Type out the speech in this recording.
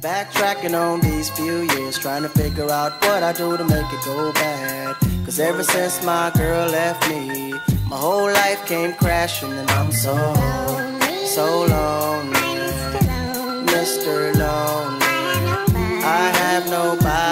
Backtracking on these few years, trying to figure out what I do to make it go bad. Cause ever since my girl left me, my whole life came crashing, and I'm so, so lonely. Mr. Lonely. I have nobody